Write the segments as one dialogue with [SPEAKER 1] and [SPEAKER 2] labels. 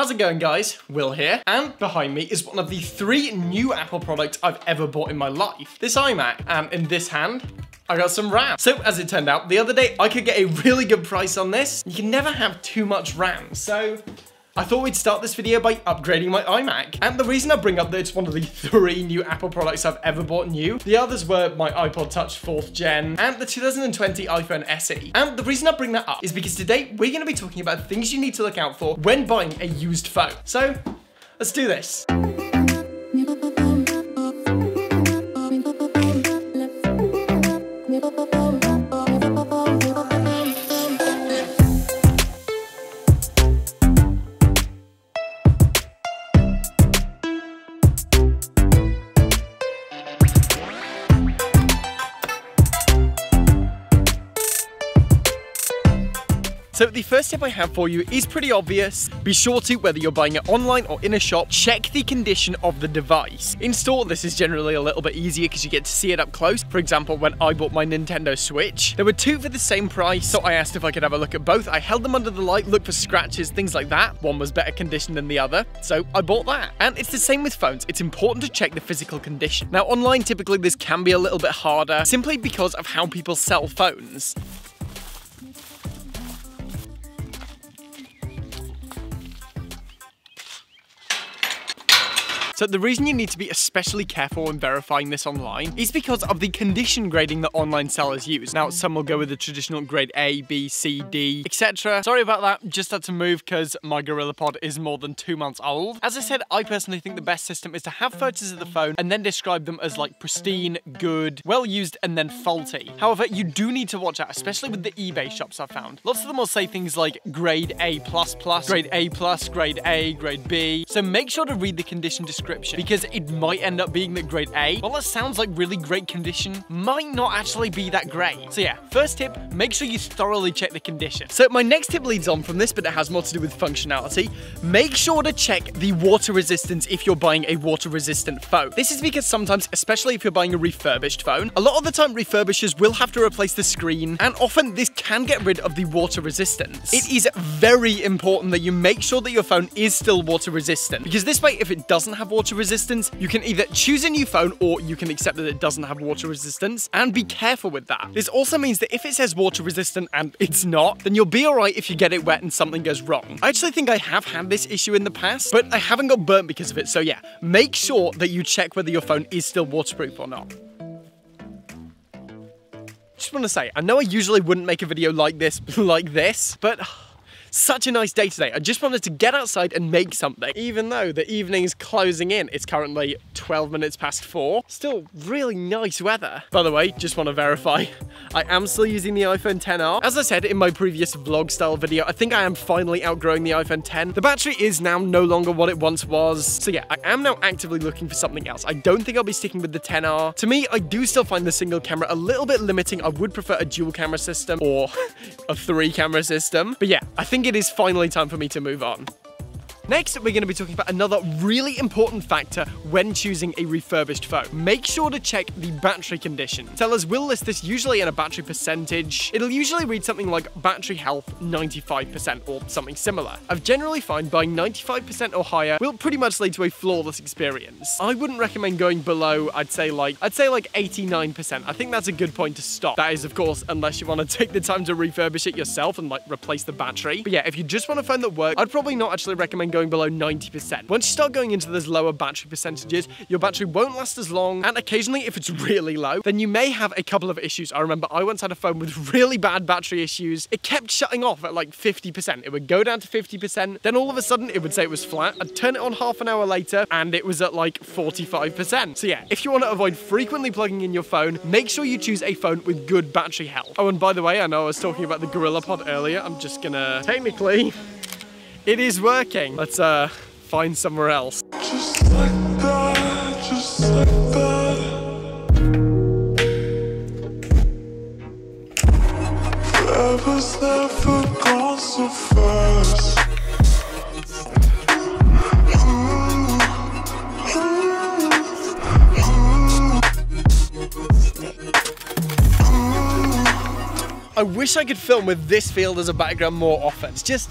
[SPEAKER 1] How's it going guys? Will here, and behind me is one of the three new Apple products I've ever bought in my life. This iMac, and in this hand, I got some RAM. So as it turned out, the other day I could get a really good price on this. You can never have too much RAM, so I thought we'd start this video by upgrading my iMac. And the reason I bring up that it's one of the three new Apple products I've ever bought new, the others were my iPod Touch 4th gen and the 2020 iPhone SE. And the reason I bring that up is because today we're going to be talking about things you need to look out for when buying a used phone. So let's do this. So the first tip I have for you is pretty obvious. Be sure to, whether you're buying it online or in a shop, check the condition of the device. In store, this is generally a little bit easier because you get to see it up close. For example, when I bought my Nintendo Switch, there were two for the same price, so I asked if I could have a look at both. I held them under the light, looked for scratches, things like that. One was better condition than the other, so I bought that. And it's the same with phones. It's important to check the physical condition. Now, online, typically this can be a little bit harder, simply because of how people sell phones. So the reason you need to be especially careful when verifying this online is because of the condition grading that online sellers use. Now, some will go with the traditional grade A, B, C, D, etc. Sorry about that, just had to move because my GorillaPod is more than two months old. As I said, I personally think the best system is to have photos of the phone and then describe them as like pristine, good, well used, and then faulty. However, you do need to watch out, especially with the eBay shops I've found. Lots of them will say things like grade A++, grade A+, grade A, grade B. So make sure to read the condition description description because it might end up being that grade A, while it sounds like really great condition, might not actually be that great. So yeah, first tip, make sure you thoroughly check the condition. So my next tip leads on from this, but it has more to do with functionality. Make sure to check the water resistance if you're buying a water resistant phone. This is because sometimes, especially if you're buying a refurbished phone, a lot of the time refurbishers will have to replace the screen, and often this can get rid of the water resistance. It is very important that you make sure that your phone is still water resistant, because this way, if it doesn't have water water resistance, you can either choose a new phone or you can accept that it doesn't have water resistance and be careful with that. This also means that if it says water resistant and it's not, then you'll be alright if you get it wet and something goes wrong. I actually think I have had this issue in the past, but I haven't got burnt because of it. So yeah, make sure that you check whether your phone is still waterproof or not just want to say, I know I usually wouldn't make a video like this, like this, but such a nice day today. I just wanted to get outside and make something. Even though the evening's closing in, it's currently 12 minutes past four. Still really nice weather. By the way, just want to verify, I am still using the iPhone XR. As I said in my previous vlog style video, I think I am finally outgrowing the iPhone 10. The battery is now no longer what it once was. So yeah, I am now actively looking for something else. I don't think I'll be sticking with the XR. To me, I do still find the single camera a little bit limiting. I would prefer a dual camera system or a three camera system. But yeah, I think think it is finally time for me to move on. Next, we're going to be talking about another really important factor when choosing a refurbished phone. Make sure to check the battery condition. Sellers will list this usually in a battery percentage. It'll usually read something like battery health 95% or something similar. I've generally found buying 95% or higher will pretty much lead to a flawless experience. I wouldn't recommend going below, I'd say like, I'd say like 89%. I think that's a good point to stop. That is, of course, unless you want to take the time to refurbish it yourself and like replace the battery. But yeah, if you just want a phone that works, I'd probably not actually recommend going going below 90%. Once you start going into those lower battery percentages, your battery won't last as long, and occasionally if it's really low, then you may have a couple of issues. I remember I once had a phone with really bad battery issues. It kept shutting off at like 50%. It would go down to 50%, then all of a sudden it would say it was flat. I'd turn it on half an hour later, and it was at like 45%. So yeah, if you want to avoid frequently plugging in your phone, make sure you choose a phone with good battery health. Oh, and by the way, I know I was talking about the GorillaPod earlier. I'm just gonna technically it is working. Let's uh, find somewhere else. Just like that, just like that. never gone so fast. I wish I could film with this field as a background more often. It's just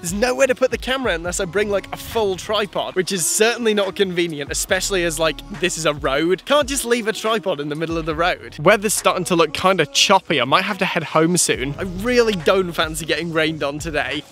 [SPEAKER 1] There's nowhere to put the camera unless I bring like a full tripod, which is certainly not convenient, especially as like this is a road. Can't just leave a tripod in the middle of the road. Weather's starting to look kind of choppy. I might have to head home soon. I really don't fancy getting rained on today.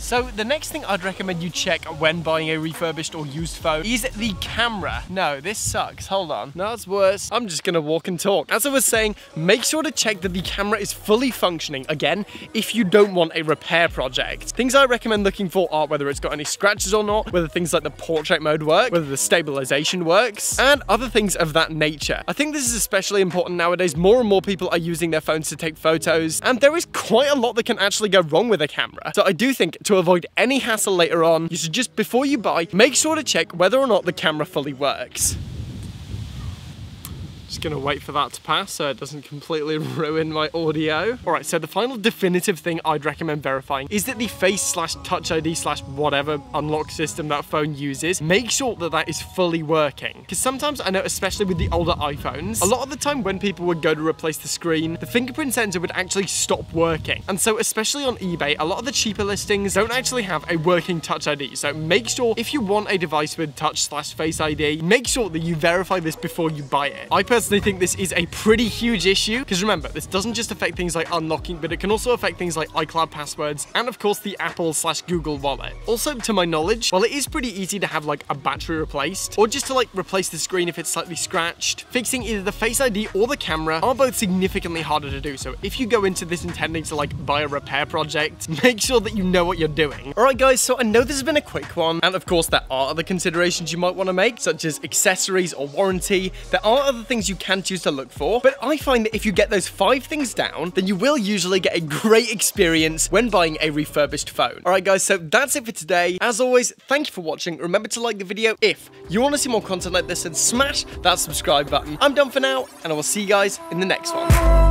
[SPEAKER 1] So the next thing I'd recommend you check when buying a refurbished or used phone is the camera. No, this sucks. Hold on. No, it's worse. I'm just gonna walk and talk. As I was saying, make sure to check that the camera is fully functioning. Again, if you don't want a repair project. Things I recommend looking for are whether it's got any scratches or not, whether things like the portrait mode work, whether the stabilization works, and other things of that nature. I think this is especially important nowadays. More and more people are using their phones to take photos, and there is quite a lot that can actually go wrong with a camera. So I do think to avoid any hassle later on, you should just, before you buy, make sure to check whether or not the camera fully works. Just gonna wait for that to pass so it doesn't completely ruin my audio. All right, so the final definitive thing I'd recommend verifying is that the face slash touch ID slash whatever unlock system that phone uses, make sure that that is fully working. Because sometimes I know, especially with the older iPhones, a lot of the time when people would go to replace the screen, the fingerprint sensor would actually stop working. And so especially on eBay, a lot of the cheaper listings don't actually have a working touch ID. So make sure if you want a device with touch slash face ID, make sure that you verify this before you buy it. I personally think this is a pretty huge issue because remember, this doesn't just affect things like unlocking, but it can also affect things like iCloud passwords and of course the Apple slash Google wallet. Also, to my knowledge, while it is pretty easy to have like a battery replaced or just to like replace the screen if it's slightly scratched, fixing either the Face ID or the camera are both significantly harder to do. So if you go into this intending to like buy a repair project, make sure that you know what you're doing. All right, guys, so I know this has been a quick one. And of course, there are other considerations you might want to make, such as accessories or warranty. There are other things you can choose to look for. But I find that if you get those five things down, then you will usually get a great experience when buying a refurbished phone. All right, guys, so that's it for today. As always, thank you for watching. Remember to like the video if you want to see more content like this and smash that subscribe button. I'm done for now, and I will see you guys in the next one.